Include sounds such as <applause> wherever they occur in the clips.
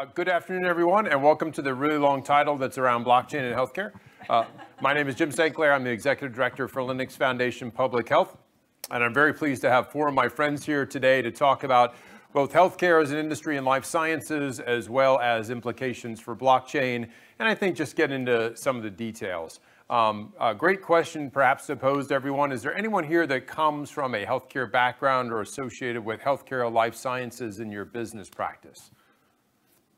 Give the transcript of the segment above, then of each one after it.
Uh, good afternoon, everyone, and welcome to the really long title that's around blockchain and healthcare. Uh, my name is Jim St. Clair. I'm the Executive Director for Linux Foundation Public Health, and I'm very pleased to have four of my friends here today to talk about both healthcare as an industry and life sciences, as well as implications for blockchain, and I think just get into some of the details. Um, a great question perhaps to pose to everyone. Is there anyone here that comes from a healthcare background or associated with healthcare or life sciences in your business practice?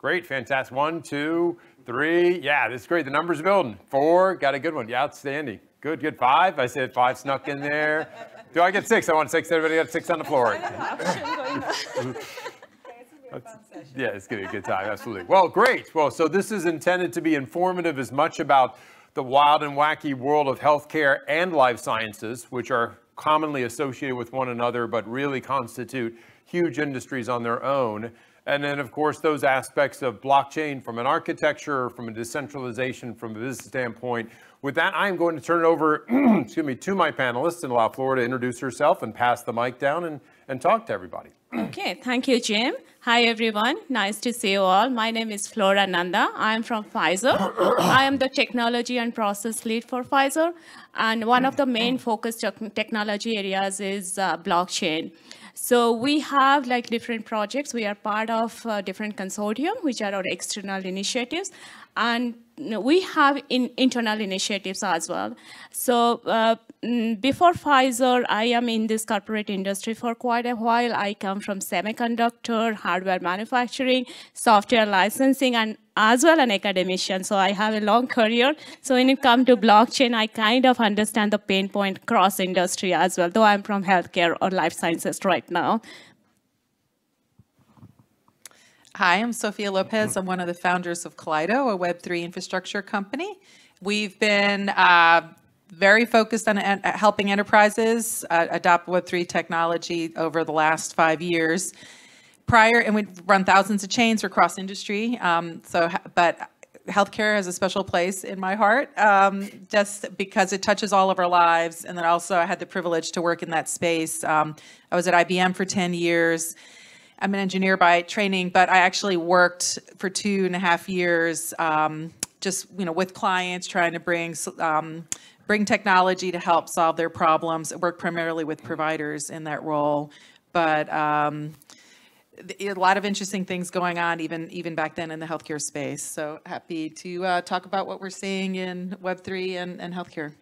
Great, fantastic. One, two, three. Yeah, this is great. The numbers are building. Four, got a good one. Yeah, outstanding. Good, good. Five. I said five snuck in there. Do I get six? I want six. Everybody got six on the floor. yeah, it's going to be a good time. Absolutely. Well, great. Well, so this is intended to be informative as much about the wild and wacky world of healthcare and life sciences, which are commonly associated with one another, but really constitute huge industries on their own. And then, of course, those aspects of blockchain from an architecture, from a decentralization, from a business standpoint. With that, I'm going to turn it over, <clears throat> excuse me, to my panelists and allow Flora to introduce herself and pass the mic down and, and talk to everybody. <clears throat> okay, thank you, Jim. Hi, everyone. Nice to see you all. My name is Flora Nanda. I'm from Pfizer. <clears throat> I am the technology and process lead for Pfizer. And one of the main focus technology areas is uh, blockchain. So we have like different projects. We are part of uh, different consortium, which are our external initiatives. And we have in internal initiatives as well. So uh, mm, before Pfizer, I am in this corporate industry for quite a while. I come from semiconductor, hardware manufacturing, software licensing, and as well an academician. So I have a long career. So when it comes to blockchain, I kind of understand the pain point cross industry as well, though I'm from healthcare or life sciences right now. Hi, I'm Sophia Lopez. I'm one of the founders of Kaleido, a Web3 infrastructure company. We've been uh, very focused on helping enterprises uh, adopt Web3 technology over the last five years. Prior, and we run thousands of chains across industry. Um, so, but healthcare has a special place in my heart, um, just because it touches all of our lives. And then also, I had the privilege to work in that space. Um, I was at IBM for 10 years I'm an engineer by training, but I actually worked for two and a half years, um, just you know, with clients trying to bring um, bring technology to help solve their problems. I worked primarily with providers in that role, but um, a lot of interesting things going on even even back then in the healthcare space. So happy to uh, talk about what we're seeing in Web3 and, and healthcare.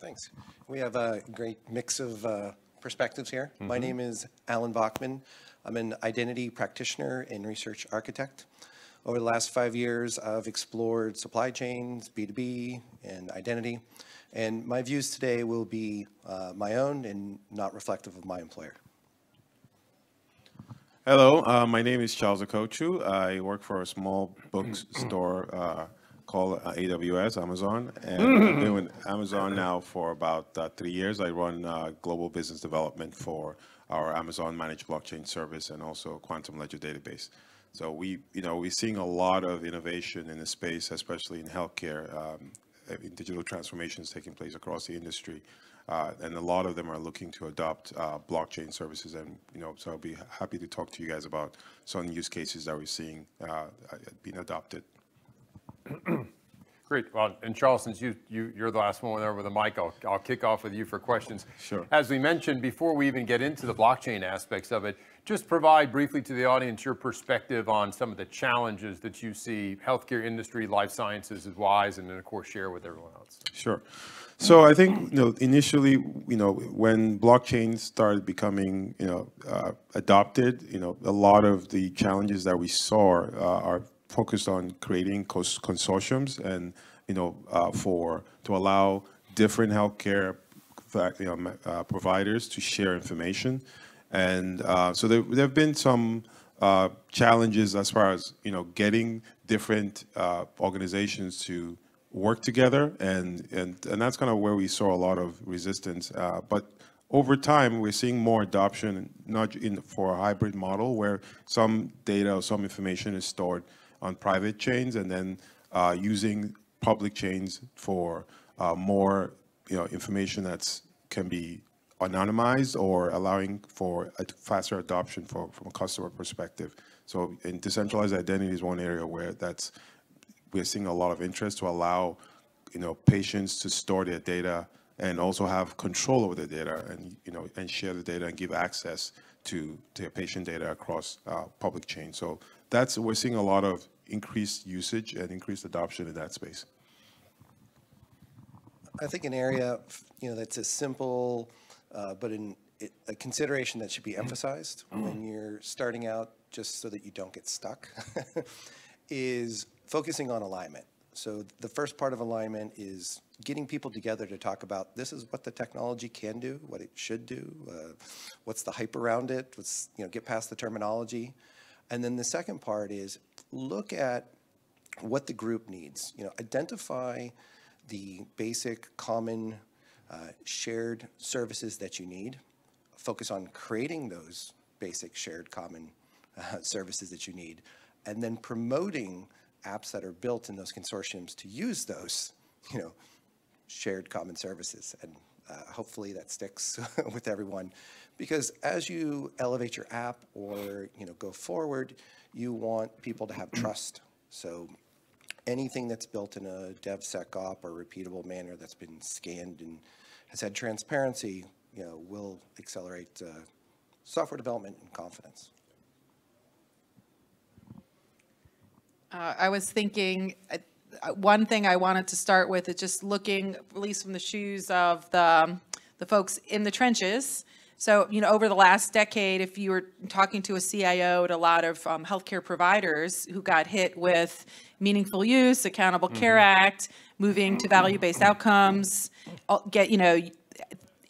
Thanks. We have a great mix of uh, perspectives here. Mm -hmm. My mm-hmm. name is Alan Bachmann. I'm an identity practitioner and research architect. Over the last five years, I've explored supply chains, B2B, and identity. And my views today will be uh, my own and not reflective of my employer. Hello, uh, my name is Charles Okochu. I work for a small bookstore uh, called uh, AWS, Amazon. And I've been with Amazon now for about uh, three years. I run uh, global business development for our Amazon Managed Blockchain Service and also Quantum Ledger Database. So we, you know, we're seeing a lot of innovation in the space, especially in healthcare, um, in digital transformations taking place across the industry. Uh, and a lot of them are looking to adopt uh, blockchain services. And, you know, so I'll be happy to talk to you guys about some use cases that we're seeing uh, being adopted. <clears throat> Great. Well, and Charles, since you, you, you're the last one there with the mic, I'll, I'll kick off with you for questions. Sure. As we mentioned, before we even get into the blockchain aspects of it, just provide briefly to the audience your perspective on some of the challenges that you see healthcare industry, life sciences is wise, and then of course share with everyone else. Sure. So I think you know initially, you know, when blockchain started becoming you know uh, adopted, you know, a lot of the challenges that we saw uh, are focused on creating consortiums and you know uh, for to allow different healthcare you know, uh, providers to share information, and uh, so there, there have been some uh, challenges as far as you know getting different uh, organizations to work together, and and and that's kind of where we saw a lot of resistance, uh, but over time, we're seeing more adoption, not in for a hybrid model where some data or some information is stored on private chains and then uh, using public chains for uh, more you know, information that can be anonymized or allowing for a faster adoption for, from a customer perspective. So, and decentralized identity is one area where that's we're seeing a lot of interest to allow, you know, patients to store their data and also have control over the data and you know and share the data and give access to their patient data across uh, public chain. So that's we're seeing a lot of increased usage and increased adoption in that space. I think an area, you know, that's a simple, uh, but in, it- a consideration that should be emphasized when you're starting out, just so that you don't get stuck, <laughs> is focusing on alignment. So the first part of alignment is getting people together to talk about, this is what the technology can do, what it should do, uh, what's the hype around it, what's, you know, get past the terminology. And then the second part is look at what the group needs. You know, identify the basic, common, uh, shared services that you need. Focus on creating those basic, shared, common uh, services that you need, and then promoting apps that are built in those consortiums to use those, you know, shared common services. And uh, hopefully that sticks <laughs> with everyone. Because as you elevate your app or, you know, go forward, you want people to have trust. So anything that's built in a DevSecOp or repeatable manner that's been scanned and has had transparency, you know, will accelerate uh, software development and confidence. Uh, I was thinking, uh, one thing I wanted to start with is just looking, at least from the shoes of the, um, the folks in the trenches. So, you know, over the last decade, if you were talking to a CIO at a lot of um, healthcare providers who got hit with meaningful use, Accountable Care Act, moving to value-based outcomes, get, you know,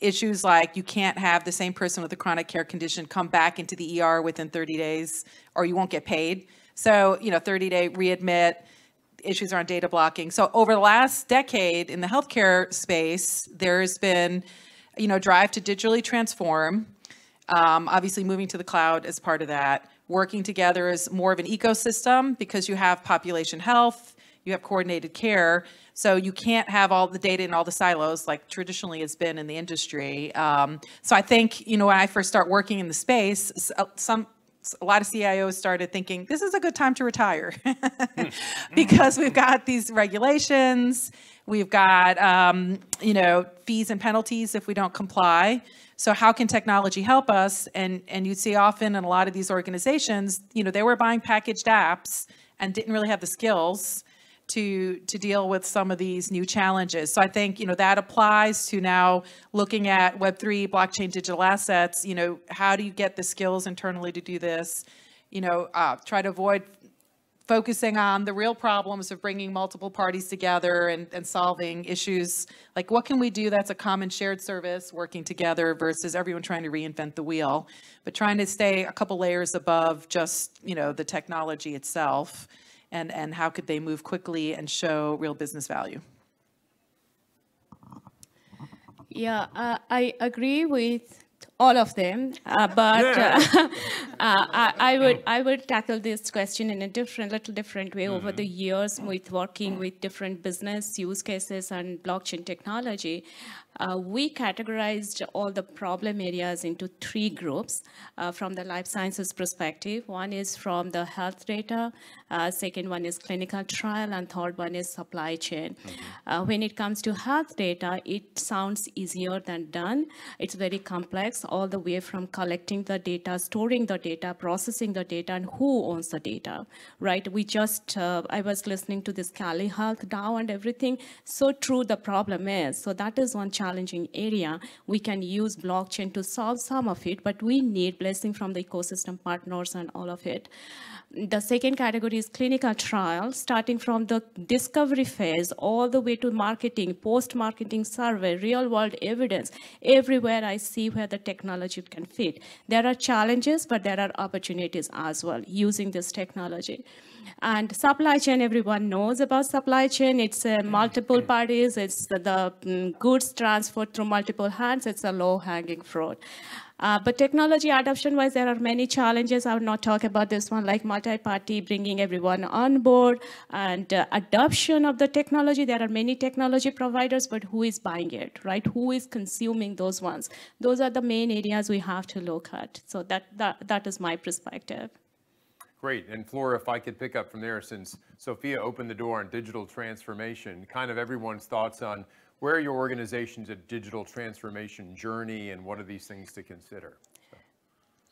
issues like you can't have the same person with a chronic care condition come back into the ER within 30 days, or you won't get paid. So, you know, 30-day readmit, issues around data blocking. So over the last decade in the healthcare space, there's been, you know, drive to digitally transform, um, obviously moving to the cloud as part of that, working together as more of an ecosystem because you have population health, you have coordinated care. So you can't have all the data in all the silos like traditionally has been in the industry. Um, so I think, you know, when I first start working in the space, uh, some, a lot of CIOs started thinking, this is a good time to retire. <laughs> because we've got these regulations, we've got, um, you know, fees and penalties if we don't comply. So how can technology help us? And, and you'd see often in a lot of these organizations, you know, they were buying packaged apps and didn't really have the skills to, to deal with some of these new challenges. So I think, you know, that applies to now looking at Web3, blockchain, digital assets, you know, how do you get the skills internally to do this? You know, uh, try to avoid focusing on the real problems of bringing multiple parties together and, and solving issues. Like what can we do that's a common shared service working together versus everyone trying to reinvent the wheel, but trying to stay a couple layers above just, you know, the technology itself and, and how could they move quickly and show real business value. Yeah, uh, I agree with all of them, uh, but uh, <laughs> uh, I, I would I would tackle this question in a different, little different way. Over the years, with working with different business use cases and blockchain technology, uh, we categorized all the problem areas into three groups uh, from the life sciences perspective. One is from the health data, uh, second one is clinical trial, and third one is supply chain. Uh, when it comes to health data, it sounds easier than done. It's very complex, all the way from collecting the data, storing the data, processing the data, and who owns the data, right? We just, uh, I was listening to this Cali Health DAO and everything. So true the problem is. So that is one challenging area. We can use blockchain to solve some of it, but we need blessing from the ecosystem partners and all of it. The second category is clinical trial, starting from the discovery phase all the way to marketing, post-marketing survey, real-world evidence. Everywhere I see where the technology can fit. There are challenges, but there are opportunities as well using this technology. And supply chain, everyone knows about supply chain. It's uh, multiple parties. It's the, the mm, goods transferred through multiple hands. It's a low-hanging fruit. Uh, but technology adoption-wise, there are many challenges. I will not talk about this one, like multi-party, bringing everyone on board, and uh, adoption of the technology. There are many technology providers, but who is buying it, right? Who is consuming those ones? Those are the main areas we have to look at. So that, that, that is my perspective. Great. And Flora, if I could pick up from there, since Sophia opened the door on digital transformation, kind of everyone's thoughts on where your organization's at digital transformation journey and what are these things to consider?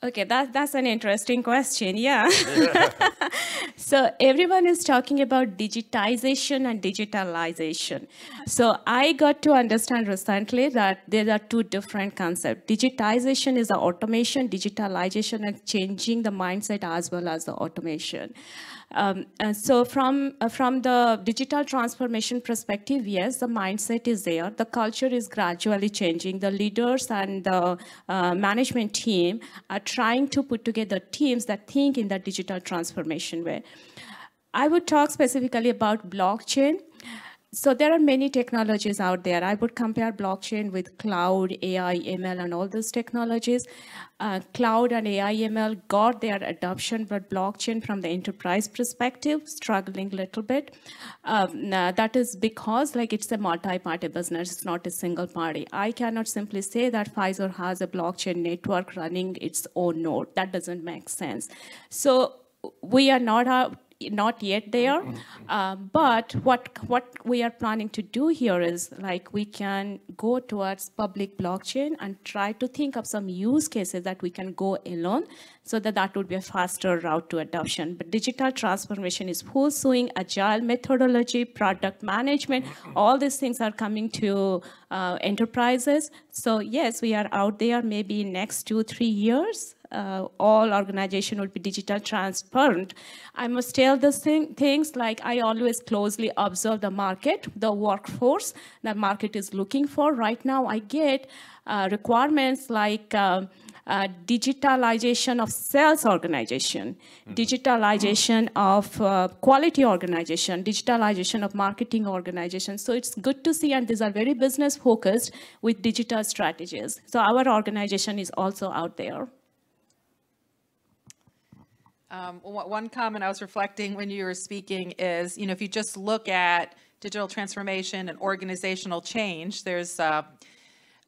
Okay, that, that's an interesting question. Yeah. <laughs> <laughs> so everyone is talking about digitization and digitalization. So I got to understand recently that there are two different concepts. Digitization is the automation, digitalization and changing the mindset as well as the automation. Um, and so from, uh, from the digital transformation perspective, yes, the mindset is there. The culture is gradually changing. The leaders and the uh, management team are trying to put together teams that think in the digital transformation way. I would talk specifically about blockchain. So there are many technologies out there. I would compare blockchain with cloud, AI, ML, and all those technologies. Uh, cloud and AI, ML got their adoption, but blockchain from the enterprise perspective, struggling a little bit. Um, that is because like it's a multi-party business, it's not a single party. I cannot simply say that Pfizer has a blockchain network running its own node. That doesn't make sense. So we are not a not yet there. Uh, but what what we are planning to do here is like we can go towards public blockchain and try to think of some use cases that we can go alone so that that would be a faster route to adoption. But digital transformation is pursuing agile methodology, product management, all these things are coming to uh, enterprises. So yes, we are out there maybe next two, three years uh, all organization would be digital transparent. I must tell the thing, things like I always closely observe the market, the workforce the market is looking for. Right now, I get uh, requirements like uh, uh, digitalization of sales organization, mm-hmm. digitalization of uh, quality organization, digitalization of marketing organization. So it's good to see, and these are very business focused with digital strategies. So our organization is also out there. Um, one comment I was reflecting when you were speaking is, you know, if you just look at digital transformation and organizational change, there's a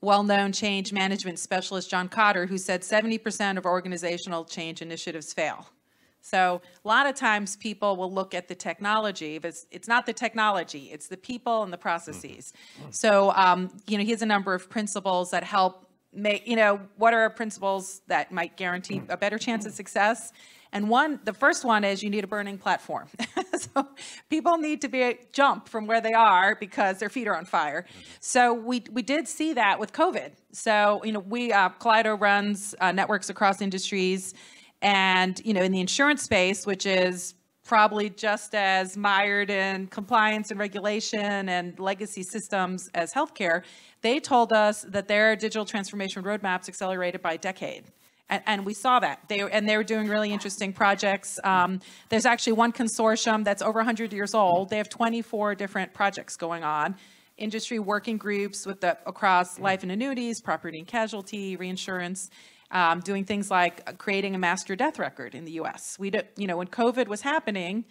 well-known change management specialist, John Kotter, who said 70% of organizational change initiatives fail. So a lot of times people will look at the technology, but it's, it's not the technology, it's the people and the processes. So, um, you know, he has a number of principles that help make, you know, what are principles that might guarantee a better chance of success? And one, the first one is you need a burning platform. <laughs> so people need to be jump from where they are because their feet are on fire. So we we did see that with COVID. So you know we uh, runs uh, networks across industries, and you know in the insurance space, which is probably just as mired in compliance and regulation and legacy systems as healthcare, they told us that their digital transformation roadmaps accelerated by a decade and, and we saw that. They and they were doing really interesting projects. Um, there's actually one consortium that's over 100 years old. They have 24 different projects going on industry working groups with the across life and annuities, property and casualty, reinsurance, um, doing things like creating a master death record in the U.S. We, did, you know, when COVID was happening,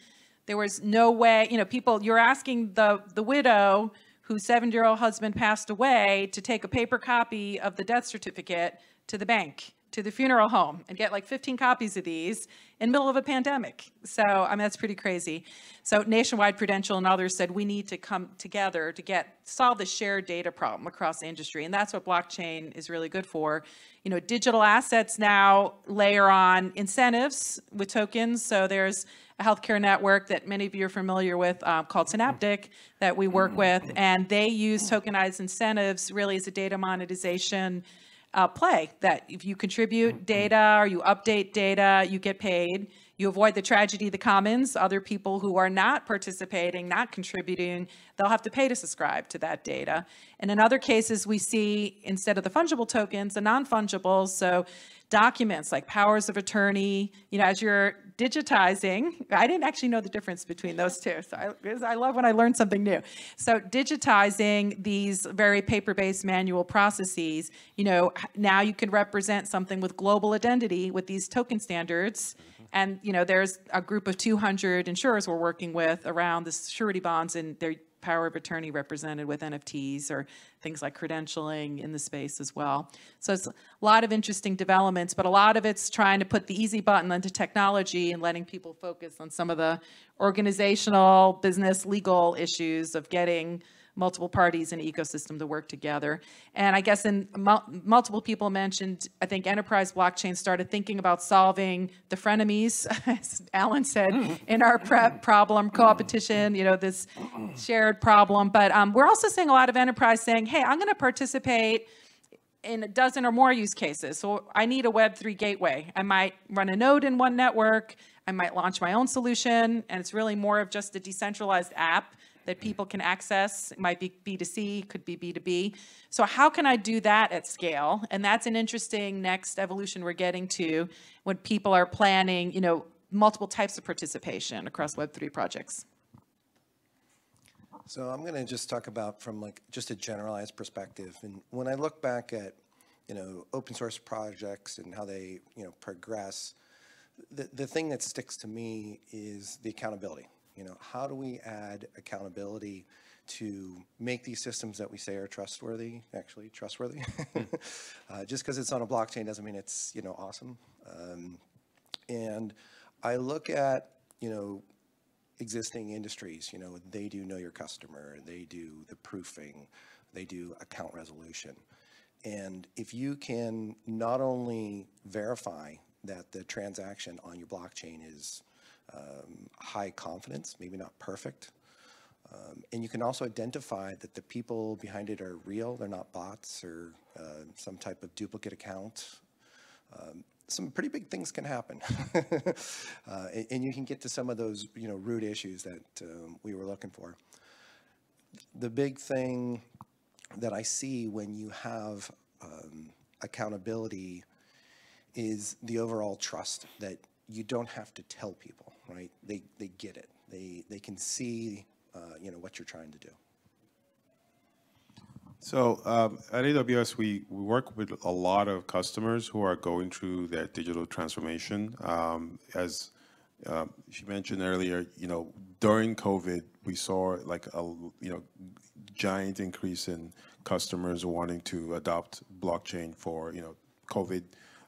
there was no way. You know, people you're asking the the widow whose seven-year-old husband passed away to take a paper copy of the death certificate to the bank to the funeral home and get like 15 copies of these in the middle of a pandemic. So, I mean, that's pretty crazy. So, Nationwide Prudential and others said we need to come together to get solve the shared data problem across the industry. And that's what blockchain is really good for. You know, digital assets now layer on incentives with tokens. So, there's a healthcare network that many of you are familiar with um, called mm-hmm. Synaptic that we work mm-hmm. with, and they use mm-hmm. tokenized incentives really as a data monetization uh, play that if you contribute mm-hmm. data or you update data, you get paid. You avoid the tragedy of the commons. Other people who are not participating, not contributing, they'll have to pay to subscribe to that data. And in other cases, we see instead of the fungible tokens, the non-fungible. So documents like powers of attorney, you know, as you're digitizing, I didn't actually know the difference between those two. So I, I love when I learn something new. So digitizing these very paper-based manual processes, you know, now you can represent something with global identity with these token standards. Mm-hmm. And, you know, there's a group of 200 insurers we're working with around the surety bonds and they're power of attorney represented with NFTs or things like credentialing in the space as well. So it's a lot of interesting developments, but a lot of it's trying to put the easy button onto technology and letting people focus on some of the organizational, business, legal issues of getting multiple parties in an ecosystem to work together. And I guess in mul- multiple people mentioned, I think enterprise blockchain started thinking about solving the frenemies, <laughs> as Alan said, in our prep problem competition, you know, this shared problem. But um, we're also seeing a lot of enterprise saying, hey, I'm going to participate in a dozen or more use cases. So I need a Web3 gateway. I might run a node in one network. I might launch my own solution. And it's really more of just a decentralized app that mm. people can access. It might be B2C, could be B2B. So how can I do that at scale? And that's an interesting next evolution we're getting to when people are planning, you know, multiple types of participation across Web3 projects. So I'm going to just talk about from like just a generalized perspective. And when I look back at, you know, open source projects and how they, you know, progress, the, the thing that sticks to me is the accountability. You know, how do we add accountability to make these systems that we say are trustworthy, actually trustworthy? <laughs> uh, just because it's on a blockchain doesn't mean it's, you know, awesome. Um, and I look at, you know, existing industries, you know, they do know your customer, they do the proofing, they do account resolution. And if you can not only verify that the transaction on your blockchain is um, high confidence, maybe not perfect, um, and you can also identify that the people behind it are real, they're not bots or uh, some type of duplicate account, um, some pretty big things can happen. <laughs> uh, and, and you can get to some of those, you know, root issues that um, we were looking for. The big thing that I see when you have um, accountability is the overall trust that you don't have to tell people, right? They, they get it. They, they can see, uh, you know, what you're trying to do. So um, at AWS, we, we work with a lot of customers who are going through their digital transformation. Um, as uh, she mentioned earlier, you know, during COVID, we saw like a you know giant increase in customers wanting to adopt blockchain for you know COVID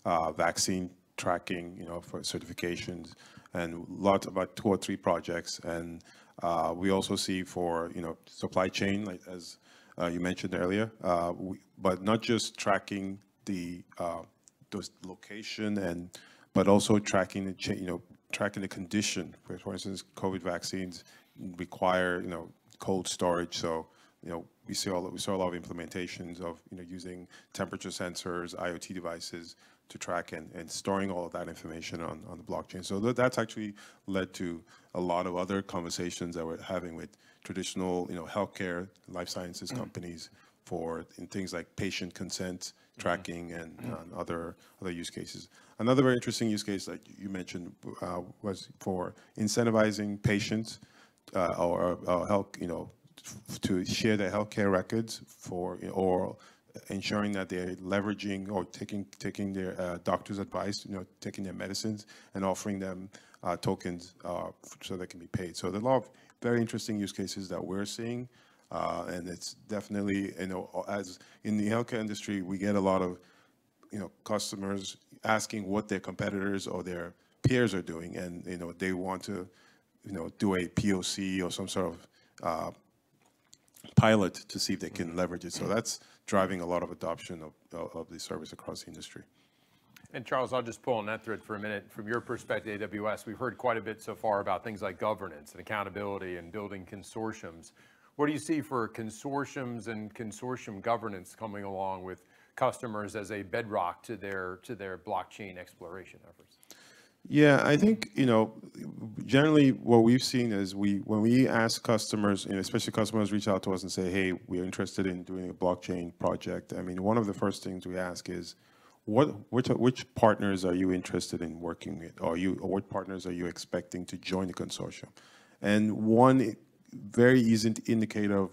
uh, vaccine tracking, you know, for certifications, and lots about two or three projects. And uh, we also see for you know supply chain, like as uh, you mentioned earlier, uh, we, but not just tracking the uh, those location and but also tracking the cha- you know tracking the condition. For, for instance, COVID vaccines require you know cold storage, so you know we see all we saw a lot of implementations of you know using temperature sensors, IoT devices to track and, and storing all of that information on, on the blockchain. So that, that's actually led to a lot of other conversations that we're having with traditional, you know, healthcare, life sciences companies for in things like patient consent tracking and uh, other other use cases. Another very interesting use case that you mentioned uh, was for incentivizing patients uh, or, or health, you know, to share their healthcare records for or ensuring that they're leveraging or taking taking their uh, doctor's advice, you know, taking their medicines and offering them uh, tokens uh, so they can be paid. So there are a lot of very interesting use cases that we're seeing, uh, and it's definitely you know as in the healthcare industry we get a lot of you know customers asking what their competitors or their peers are doing, and you know they want to you know do a POC or some sort of uh, pilot to see if they can mm-hmm. leverage it. So mm-hmm. that's driving a lot of adoption of, of the service across the industry. And Charles, I'll just pull on that thread for a minute. From your perspective, AWS, we've heard quite a bit so far about things like governance and accountability and building consortiums. What do you see for consortiums and consortium governance coming along with customers as a bedrock to their to their blockchain exploration efforts? Yeah, I think you know, generally what we've seen is we when we ask customers, especially customers reach out to us and say, "Hey, we're interested in doing a blockchain project." I mean, one of the first things we ask is, "What which which partners are you interested in working with? Or you or what partners are you expecting to join the consortium?" And one very easy indicator of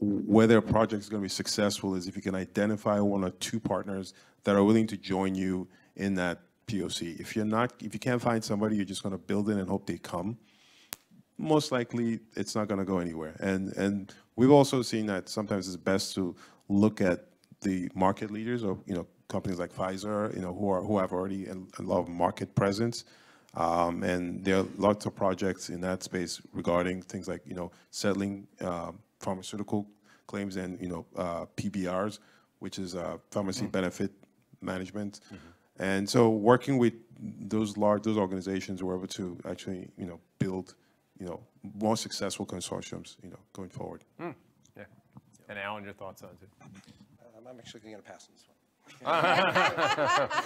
whether a project is going to be successful is if you can identify one or two partners that are willing to join you in that POC. If you're not, if you can't find somebody, you're just going to build it and hope they come. most likely it's not going to go anywhere. And and we've also seen that sometimes it's best to look at the market leaders or you know companies like Pfizer, you know who are who have already a, a lot of market presence. Um, and there are lots of projects in that space regarding things like you know settling uh, pharmaceutical claims and you know uh, PBRs, which is uh, pharmacy benefit management. And so working with those large those organizations, we're able to actually you know build you know more successful consortiums you know going forward. Yeah. And Alan, your thoughts on it? Um, I'm actually going to pass on this one. <laughs>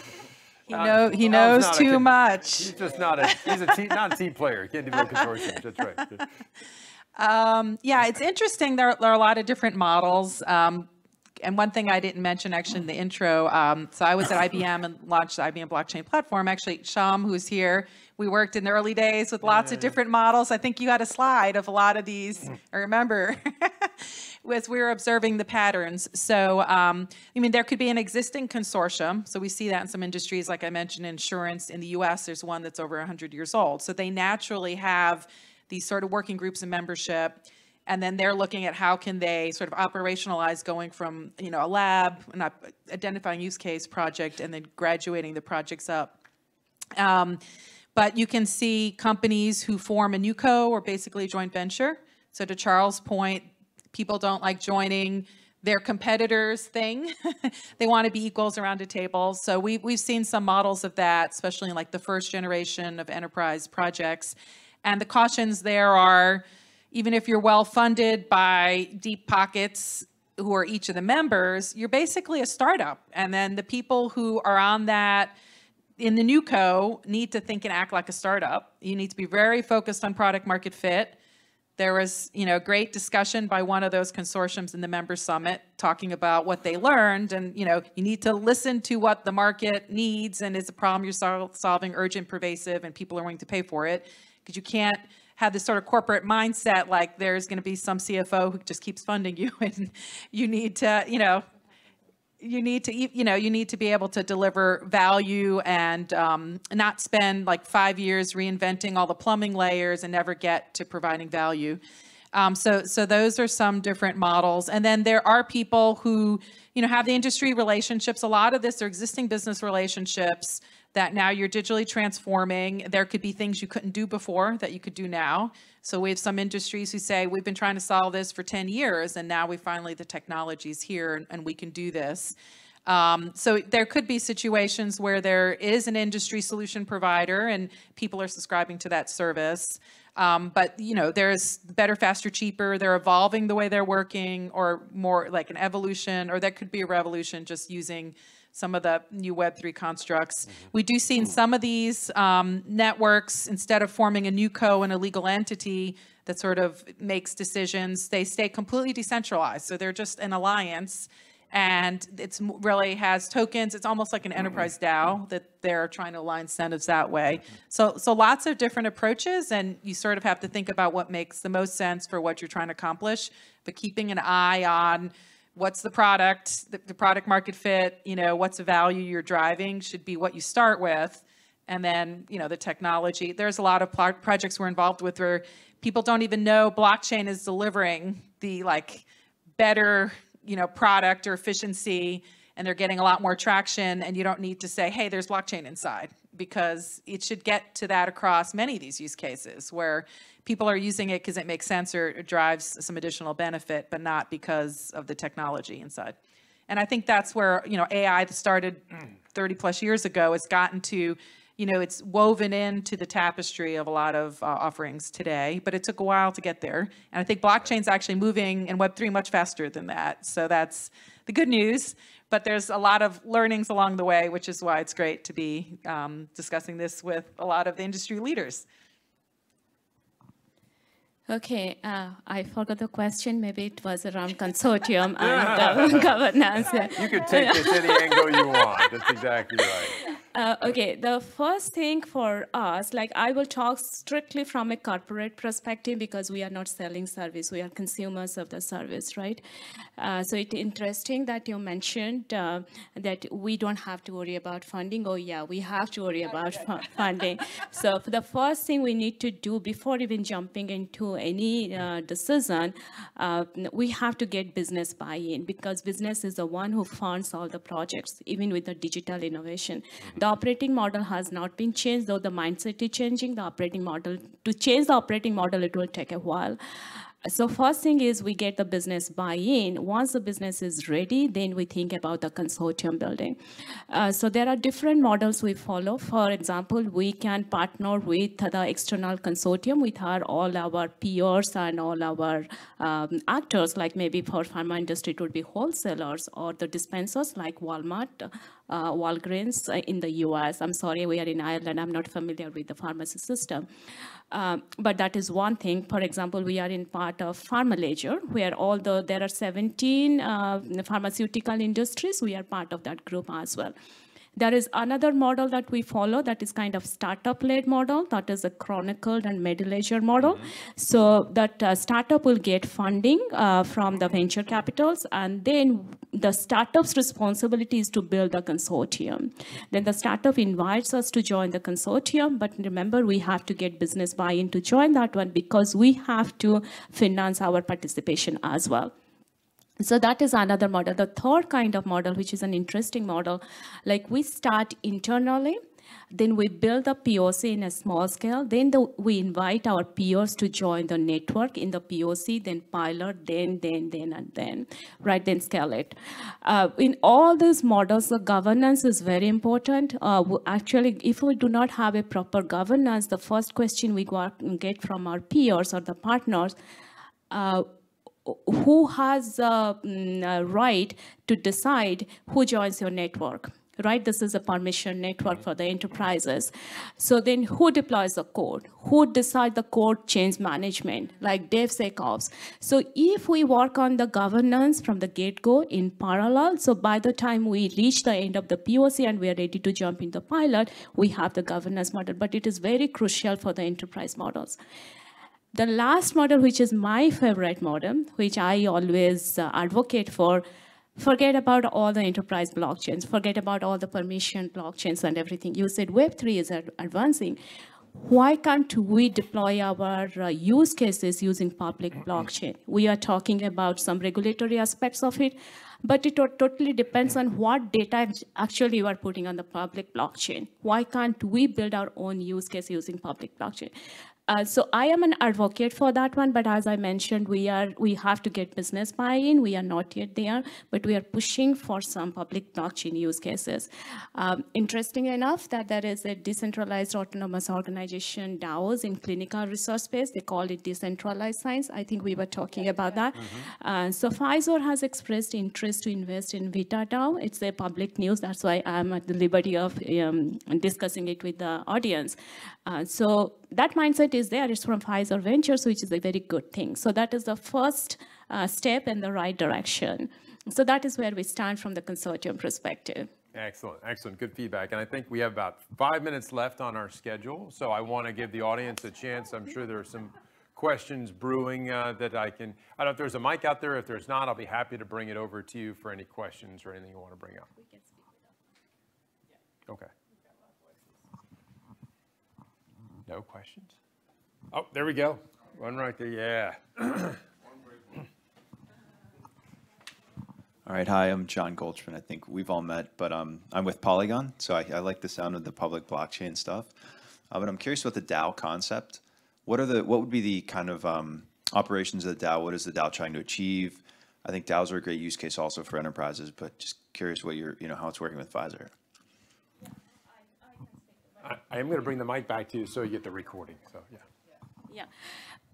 He know, he Alan's knows not too con- much. He's just not a, he's a team, not a team player. He can't do real consortiums. That's right. <laughs> Yeah, it's interesting. There, there are a lot of different models. Um, and one thing I didn't mention actually in the intro, um, so I was at IBM and launched the IBM blockchain platform. Actually, Sham, who's here, we worked in the early days with lots of different models. I think you had a slide of a lot of these. I remember. <laughs> as we were observing the patterns. So, um, I mean, there could be an existing consortium. So we see that in some industries, like I mentioned, insurance in the U.S. There's one that's over 100 years old. So they naturally have these sort of working groups and membership and then they're looking at how can they sort of operationalize going from you know a lab op- identifying use case project and then graduating the projects up. Um, but you can see companies who form a new co or basically a joint venture. So to charles point people don't like joining their competitors thing. <laughs> They want to be equals around a table. So we, we've seen some models of that especially in like the first generation of enterprise projects. And the cautions there are even if you're well funded by deep pockets who are each of the members, you're basically a startup. And then the people who are on that in the new co need to think and act like a startup. You need to be very focused on product market fit. There was, you know, great discussion by one of those consortiums in the member summit talking about what they learned. And, you know, you need to listen to what the market needs and is a problem you're sol- solving urgent, pervasive, and people are willing to pay for it. Because you can't have this sort of corporate mindset like there's going to be some CFO who just keeps funding you <laughs> and you need to, you know, you need to, you know, you need to be able to deliver value and um, not spend like five years reinventing all the plumbing layers and never get to providing value. Um, so, so those are some different models. And then there are people who, you know, have the industry relationships. A lot of this are existing business relationships that now you're digitally transforming. There could be things you couldn't do before that you could do now. So we have some industries who say, we've been trying to solve this for 10 years, and now we finally, the technology's here and, we can do this. Um, so there could be situations where there is an industry solution provider and people are subscribing to that service. Um, but you know, there's better, faster, cheaper. They're evolving the way they're working, or more like an evolution, or that could be a revolution, just using some of the new Web3 constructs. We do see in some of these um, networks, instead of forming a new co and a legal entity that sort of makes decisions, they stay completely decentralized. So they're just an alliance and it's really has tokens. It's almost like an enterprise DAO that they're trying to align incentives that way. So, so lots of different approaches, and you sort of have to think about what makes the most sense for what you're trying to accomplish, but keeping an eye on what's the product, the, the product market fit, you know, what's the value you're driving should be what you start with. And then, you know, the technology. There's a lot of projects we're involved with where people don't even know blockchain is delivering the like better, you know, product or efficiency, and they're getting a lot more traction. And you don't need to say, hey, there's blockchain inside, because it should get to that across many of these use cases where people are using it because it makes sense or it drives some additional benefit, but not because of the technology inside. And I think that's where, you know, AI that started 30 plus years ago has gotten to, you know, it's woven into the tapestry of a lot of uh, offerings today, but it took a while to get there. And I think blockchain's actually moving in Web3 much faster than that. So that's the good news. But there's a lot of learnings along the way, which is why it's great to be um, discussing this with a lot of the industry leaders. Okay, uh, I forgot the question. Maybe it was around consortium and <laughs> governance. You could take this any angle you want. That's exactly right. Uh, okay, the first thing for us, like I will talk strictly from a corporate perspective because we are not selling service, we are consumers of the service, right? Uh, so it's interesting that you mentioned uh, that we don't have to worry about funding. Oh yeah, we have to worry about fu- funding. So the first thing we need to do before even jumping into any uh, decision, uh, we have to get business buy-in because business is the one who funds all the projects, even with the digital innovation. The operating model has not been changed, though the mindset is changing. The operating model, to change the operating model, it will take a while. So first thing is we get the business buy-in. Once the business is ready, then we think about the consortium building. Uh, so there are different models we follow. For example, we can partner with the external consortium with our all our peers and all our um, actors. Like maybe for pharma industry, it would be wholesalers or the dispensers like Walmart, uh, Walgreens uh, in the U.S. I'm sorry, we are in Ireland. I'm not familiar with the pharmacy system. Um, but that is one thing. For example, we are in part of PharmaLedger, where although there are 17 uh, pharmaceutical industries. We are part of that group as well. There is another model that we follow that is kind of startup-led model. That is a chronicled and MediLedger model. So that uh, startup will get funding uh, from the venture capitals, and then the startup's responsibility is to build a consortium. Then the startup invites us to join the consortium, but remember we have to get business buy-in to join that one because we have to finance our participation as well. So that is another model. The third kind of model, which is an interesting model, like we start internally, then we build the POC in a small scale, then the, we invite our peers to join the network in the POC, then pilot, then, then, then, and then, right, then scale it. Uh, in all these models, the governance is very important. Uh, actually, if we do not have a proper governance, the first question we get from our peers or the partners, uh, who has a mm, right to decide who joins your network right? This is a permission network for the enterprises. So then who deploys the code? Who decide the code change management like devsecops? So if we work on the governance from the get-go in parallel so by the time we reach the end of the poc and we are ready to jump in the pilot we have the governance model. But it is very crucial for the enterprise models the last model, which is my favorite model, which I always uh, advocate for, forget about all the enterprise blockchains, forget about all the permission blockchains and everything. You said Web3 is ad- advancing. Why can't we deploy our uh, use cases using public blockchain? We are talking about some regulatory aspects of it, but it totally depends on what data actually you are putting on the public blockchain. Why can't we build our own use case using public blockchain? Uh, so I am an advocate for that one, but as I mentioned, we are we have to get business buy-in. We are not yet there, but we are pushing for some public blockchain use cases. Um, interesting enough that there is a decentralized autonomous organization DAOs in clinical research space. They call it decentralized science. I think we were talking about that. Uh, so Pfizer has expressed interest to invest in Vita DAO. It's a public news. That's why I'm at the liberty of um, discussing it with the audience. Uh, so that mindset is there. It's from Pfizer Ventures, which is a very good thing. So that is the first uh, step in the right direction. So that is where we stand from the consortium perspective. Excellent, excellent, good feedback. And I think we have about five minutes left on our schedule, so I want to give the audience a chance. I'm sure there are some questions brewing uh, that I can, I don't know if there's a mic out there. If there's not, I'll be happy to bring it over to you for any questions or anything you want to bring up. Okay. No questions? Oh, there we go. One right there, yeah. All right, hi, I'm John Goldschmidt. I think we've all met, but um, I'm with Polygon, so I, I like the sound of the public blockchain stuff. Uh, but I'm curious about the DAO concept. What are the what would be the kind of um, operations of the DAO? What is the DAO trying to achieve? I think DAOs are a great use case also for enterprises, but just curious what you're you know how it's working with Pfizer. I I am going to bring the mic back to you so you get the recording, so, yeah. Yeah.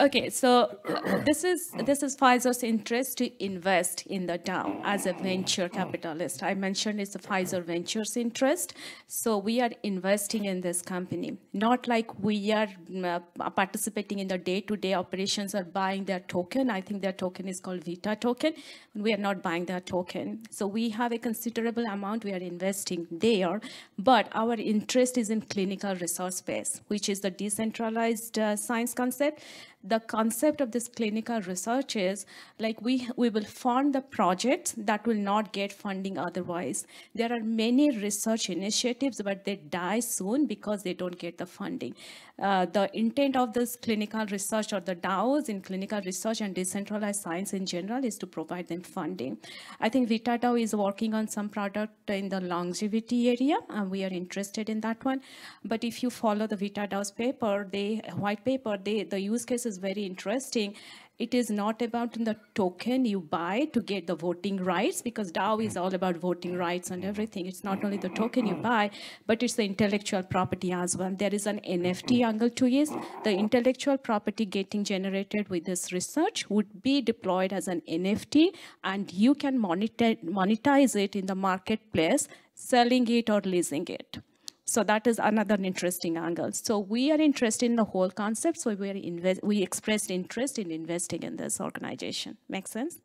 Okay, so uh, this is this is Pfizer's interest to invest in the DAO as a venture capitalist. I mentioned it's a Pfizer Ventures interest, so we are investing in this company, not like we are uh, participating in the day-to-day operations or buying their token. I think their token is called Vita token. We are not buying their token, so we have a considerable amount we are investing there, but our interest is in clinical resource space, which is the decentralized uh, science concept the concept of this clinical research is like we we will fund the projects that will not get funding otherwise. There are many research initiatives but they die soon because they don't get the funding uh, the intent of this clinical research or the DAOs in clinical research and decentralized science in general is to provide them funding. I think VitaDAO is working on some product in the longevity area, and we are interested in that one. But if you follow the VitaDAO's paper, they white paper, they the use case is very interesting it is not about the token you buy to get the voting rights because DAO is all about voting rights and everything. It's not only the token you buy, but it's the intellectual property as well. There is an NFT angle to it. The intellectual property getting generated with this research would be deployed as an NFT and you can monetize, monetize it in the marketplace, selling it or leasing it. So that is another interesting angle. So we are interested in the whole concept. So we are invest, we expressed interest in investing in this organization. Make sense?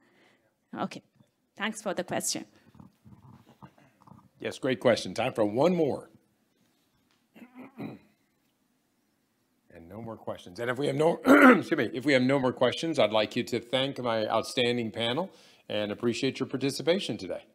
Okay. Thanks for the question. Yes, great question. Time for one more. <clears throat> And no more questions. And if we have no, <clears throat> excuse me, if we have no more questions, I'd like you to thank my outstanding panel and appreciate your participation today.